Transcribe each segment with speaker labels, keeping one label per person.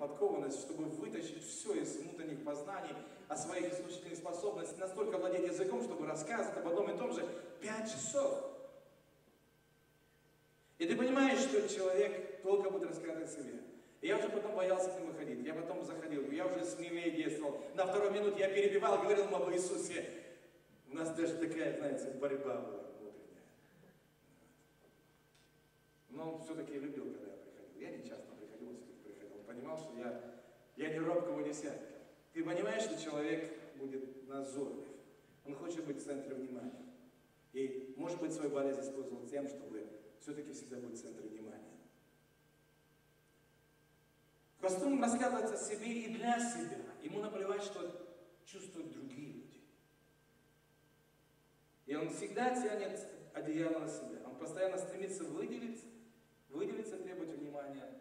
Speaker 1: подкованность, чтобы вытащить все из внутренних познаний о своих исключительных способностях, настолько владеть языком, чтобы рассказывать об одном и том же пять часов. И ты понимаешь, что человек только будет рассказывать себе. И я уже потом боялся к нему ходить. Я потом заходил, я уже смелее действовал. На второй минуте я перебивал, говорил ему об Иисусе. У нас даже такая, знаете, борьба была внутренняя. Но он все-таки любил, когда я приходил. Я не часто приходил, все-таки приходил. Он понимал, что я, я не робкого десятка. Ты понимаешь, что человек будет назорлив. Он хочет быть в центре внимания. И, может быть, свою болезнь использовал тем, чтобы все-таки всегда быть в центре внимания. Хвостун рассказывает о себе и для себя. Ему наплевать, что чувствуют другие люди. И он всегда тянет одеяло на себя. Он постоянно стремится выделить, выделиться, требовать внимания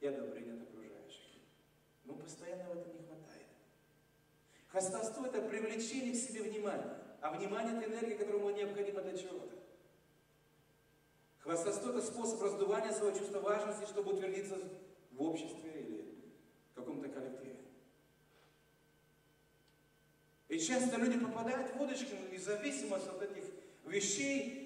Speaker 1: и одобрения от окружающих. Но постоянно в этом не хватает. Хвастовство – это привлечение к себе внимания. А внимание – это энергия, которая ему необходима для чего-то. Хвастовство – это способ раздувания своего чувства важности, чтобы утвердиться в обществе или в каком-то коллективе. И часто люди попадают в удочки независимость от этих вещей,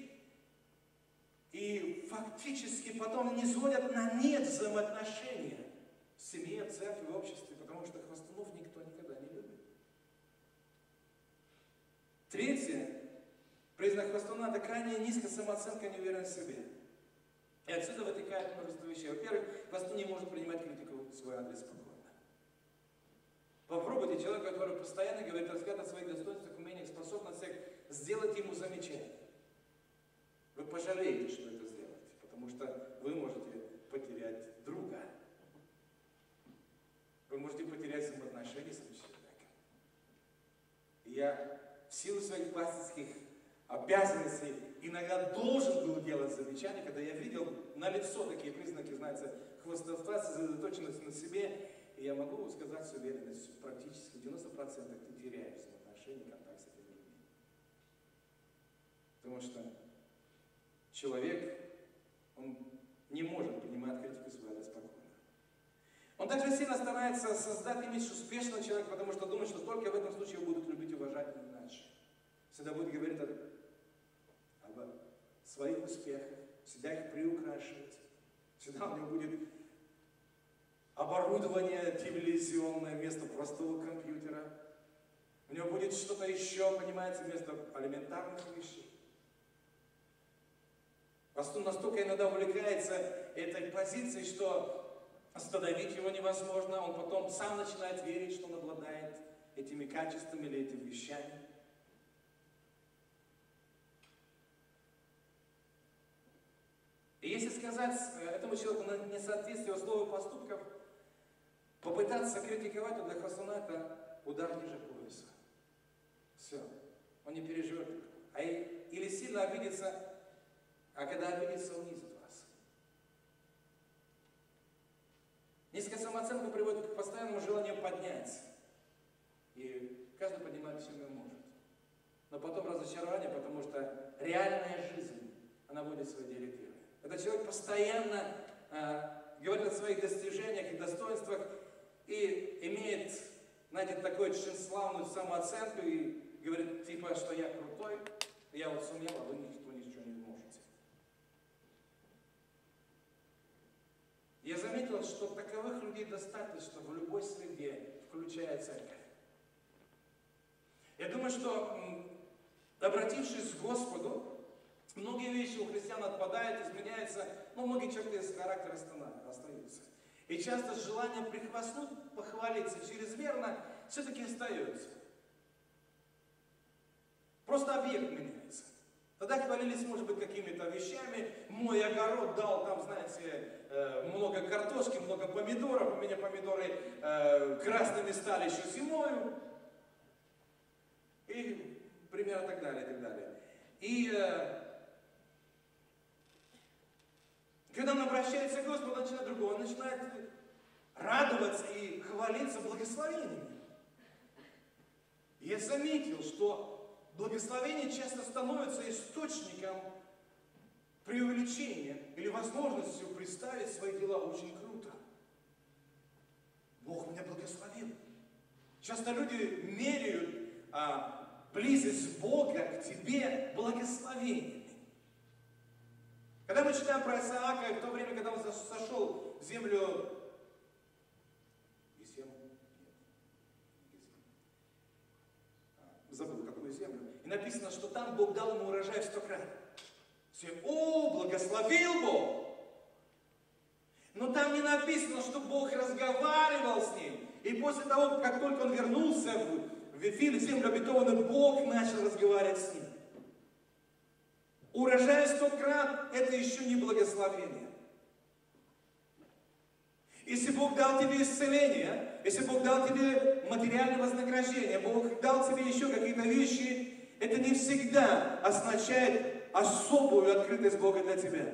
Speaker 1: и фактически потом не сводят на нет взаимоотношения в семье, церкви, в обществе, потому что хвостунов никто никогда не любит. Третье, признак хвостуна – это крайне низкая самооценка и неуверенность в себе. И отсюда вытекает множество вещей. Во-первых, хвостун не может принимать критику в свой адрес спокойно. Попробуйте человека, который постоянно говорит, рассказывает о своих достоинствах, умениях, способностях, сделать ему замечание. Вы пожалеете, что это сделаете, потому что вы можете потерять друга. Вы можете потерять взаимоотношения с этим человеком. И я в силу своих пасторских обязанностей иногда должен был делать замечания, когда я видел на лицо такие признаки, знаете, хвостовства, сосредоточенности на себе, и я могу сказать с уверенностью, практически 90% ты теряешь взаимоотношения, контакт с этими людьми. Потому что человек, он не может принимать критику своего спокойно. Он также сильно старается создать имидж успешного человека, потому что думает, что только в этом случае его будут любить и уважать. Всегда будет говорить о об своих успехах, всегда их приукрашивать. Всегда у него будет оборудование телевизионное вместо простого компьютера. У него будет что-то еще, понимаете, вместо элементарных вещей. Пастун настолько иногда увлекается этой позицией, что остановить его невозможно. Он потом сам начинает верить, что он обладает этими качествами или этими вещами. И если сказать э, этому человеку на несоответствие слова поступков, попытаться критиковать, то для Хасуна это удар ниже пояса. Все. Он не переживет. А или сильно обидится, а когда обидится, унизит вас. Низкая самооценка приводит к постоянному желанию поднять. И каждый поднимает все, что может. Но потом разочарование, потому что реальная жизнь, она будет свои директивы. Этот человек постоянно э, говорит о своих достижениях и достоинствах и имеет, знаете, такую очень самооценку и говорит, типа, что я крутой, я вот сумел, а вы никто ничего не можете. Я заметил, что таковых людей достаточно в любой среде, включая церковь. Я думаю, что обратившись к Господу, Многие вещи у христиан отпадают, изменяются, но многие черты из характера остаются. И часто желание прихвастнуть, похвалиться чрезмерно все-таки остается. Просто объект меняется. Тогда хвалились, может быть, какими-то вещами. Мой огород дал там, знаете, э, много картошки, много помидоров. У меня помидоры э, красными стали еще зимой. И примерно так далее, и так далее. И э, когда он обращается к Господу, он начинает другого, он начинает радоваться и хвалиться благословениями. я заметил, что благословение часто становится источником преувеличения или возможностью представить свои дела очень круто. Часто люди меряют а, близость Бога к тебе благословениями. Когда мы читаем про Исаака, в то время, когда он сошел в землю Есем, забыл какую землю, и написано, что там Бог дал ему урожай в сто крат. Все, о, благословил Бог! Но там не написано, что Бог разговаривал с ним. И после того, как только он вернулся в Вифиль, в землю обетованную, Бог начал разговаривать с ним. Урожай сто крат – это еще не благословение. Если Бог дал тебе исцеление, если Бог дал тебе материальное вознаграждение, Бог дал тебе еще какие-то вещи, это не всегда означает особую открытость Бога для тебя.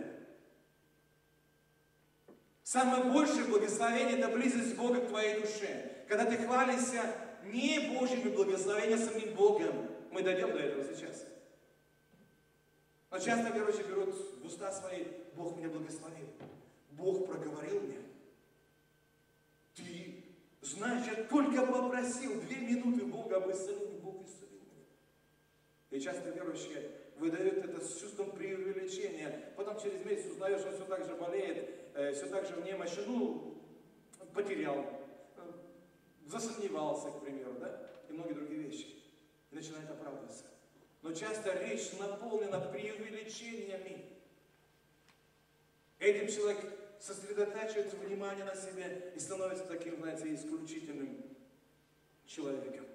Speaker 1: Самое большее благословение – это близость Бога к твоей душе. Когда ты хвалишься не Божьими благословениями, а самим Богом. Мы дойдем до этого сейчас. Но часто верующие берут в уста свои, Бог меня благословил. Бог проговорил мне. Ты знаешь, я только попросил две минуты Бога об исцелении, Бог исцелил меня. И часто верующие выдают это с чувством преувеличения. Потом через месяц узнаешь, он все так же болеет, э, все так же в немощи, ну, потерял, э, засомневался, к примеру, да, и многие другие вещи. И начинает оправдываться. Но часто речь наполнена преувеличениями. Этим человек сосредотачивает внимание на себе и становится таким, знаете, исключительным человеком.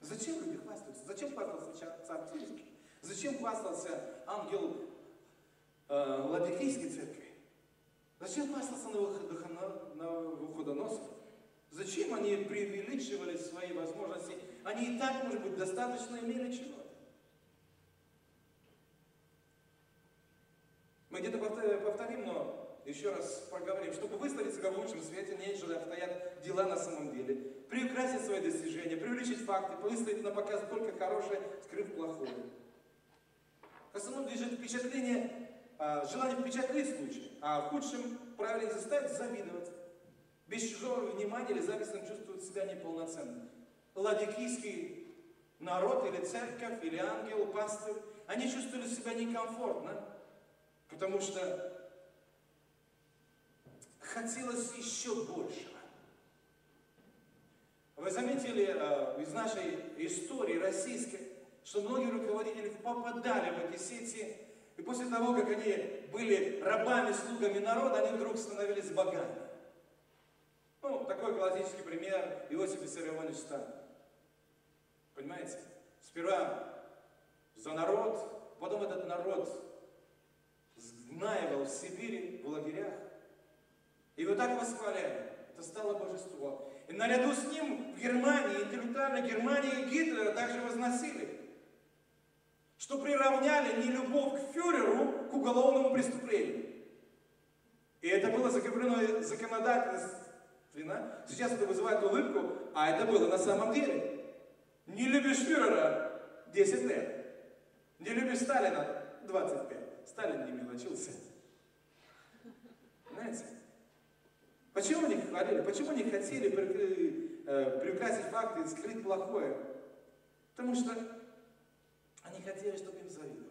Speaker 1: Зачем люди хвастаются? Зачем хвастался царь Тильский? Зачем хвастался ангел э, Ладикийской церкви? Зачем хвастался Навуходоносор? Зачем они преувеличивали свои возможности? Они и так, может быть, достаточно имели чего-то. Мы где-то повторим, но еще раз проговорим. Чтобы выставить себя в лучшем свете, нежели обстоят дела на самом деле. Приукрасить свои достижения, преувеличить факты, выставить на показ только хорошее, скрыв плохое. В основном движет впечатление, а, желание впечатлить случай, а в худшем правиле заставить завидовать. Без чужого внимания или завистом чувствуют себя неполноценными. Ладикийский народ или церковь, или ангел, пастырь, они чувствовали себя некомфортно, потому что хотелось еще большего. Вы заметили э, из нашей истории российской, что многие руководители попадали в эти сети, и после того, как они были рабами, слугами народа, они вдруг становились богами. Ну, такой классический пример Иосиф Виссарионович Сталин. Понимаете? Сперва за народ, потом этот народ сгнаивал в Сибири, в лагерях. И вот так восхваляли. Это стало божество. И наряду с ним в Германии, интеллектуальной Германии Гитлера также возносили что приравняли не любовь к фюреру к уголовному преступлению. И это было закреплено законодательно. Сейчас это вызывает улыбку, а это было на самом деле. Не любишь фюрера 10 лет. Не любишь Сталина 25. Сталин не мелочился. Знаете? Почему они хвалили? Почему они хотели э, приукрасить факты и скрыть плохое? Потому что они хотели, чтобы им завидовали.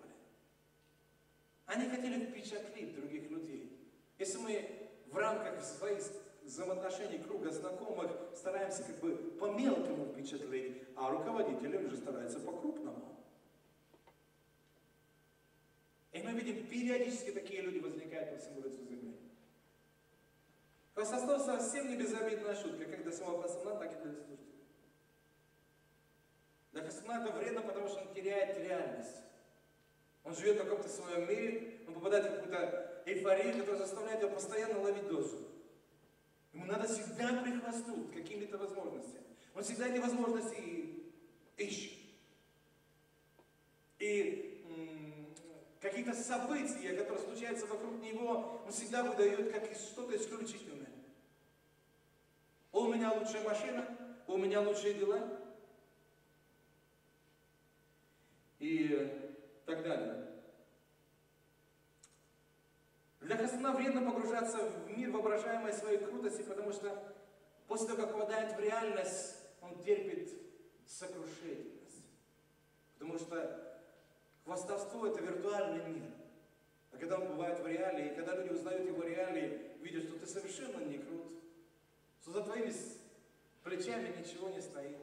Speaker 1: Они хотели впечатлить других людей. Если мы в рамках своих взаимоотношений круга знакомых стараемся как бы по-мелкому впечатлить, а руководители уже стараются по-крупному. И мы видим, периодически такие люди возникают по всему лицу земли. Хвастовство совсем не безобидная шутка, как для самого пацана, так и для служителя. Для Хасана это вредно, потому что он теряет реальность. Он живет в каком-то своем мире, он попадает в какую-то эйфорию, которая заставляет его постоянно ловить дозу. Ему надо всегда прихвастнуть какими-то возможностями. Он всегда эти возможности ищет. И какие-то события, которые случаются вокруг него, он всегда выдает как что-то исключительное. У меня лучшая машина, у меня лучшие дела, и так далее. Для Хасана вредно погружаться в мир воображаемой своей крутости, потому что После того, как попадает в реальность, он терпит сокрушительность. Потому что хвастовство – это виртуальный мир. А когда он бывает в реалии, и когда люди узнают его реалии, видят, что ты совершенно не крут, что за твоими плечами ничего не стоит.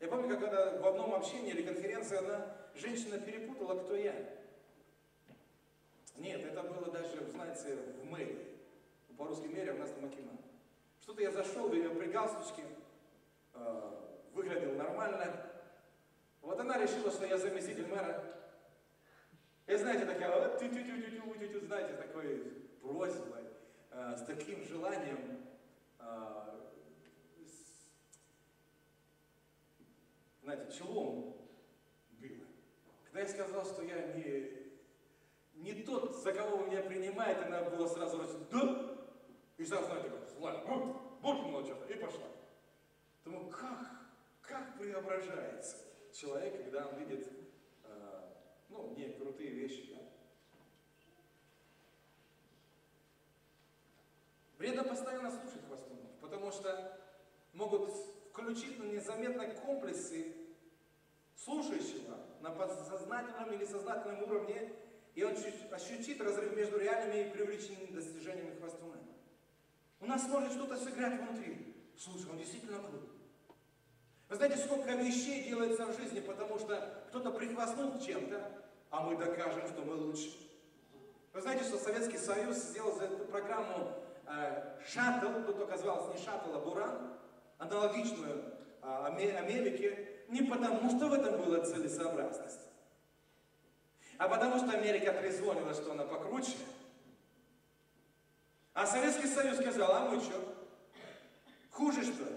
Speaker 1: Я помню, как когда в одном общении или конференции одна женщина перепутала, кто я. Нет, это было даже, знаете, в мэрии. По-русски мэрия у нас на Макина. Что-то я зашел, в при галстучке, э, выглядел нормально. Вот она решила, что я заместитель мэра. И знаете, такая, вот, тю -тю -тю -тю -тю -тю, знаете, такой просьбой, э, с таким желанием э, знаете, челом было. Когда я сказал, что я не, не тот, за кого вы меня принимаете, она была сразу раз, да? И сразу, знаете, как злая, буркнула что-то и пошла. Думаю, как, как преображается человек, когда он видит, э, ну, не крутые вещи, да? Вредно постоянно слушать хвостунов, потому что могут включить на незаметно комплексы слушающего на подсознательном или сознательном уровне, и он ощутит разрыв между реальными и привлеченными достижениями хвостуна. У нас может что-то сыграть внутри. Слушай, он действительно крут. Вы знаете, сколько вещей делается в жизни, потому что кто-то прихвастнул чем-то, а мы докажем, что мы лучше. Вы знаете, что Советский Союз сделал за эту программу э, шаттл, тут оказалось не шаттл, а буран, аналогичную а, Америке, не потому, что в этом была целесообразность, а потому что Америка трезвонила, что она покруче. А Советский Союз сказал, а мы что? Хуже что ли?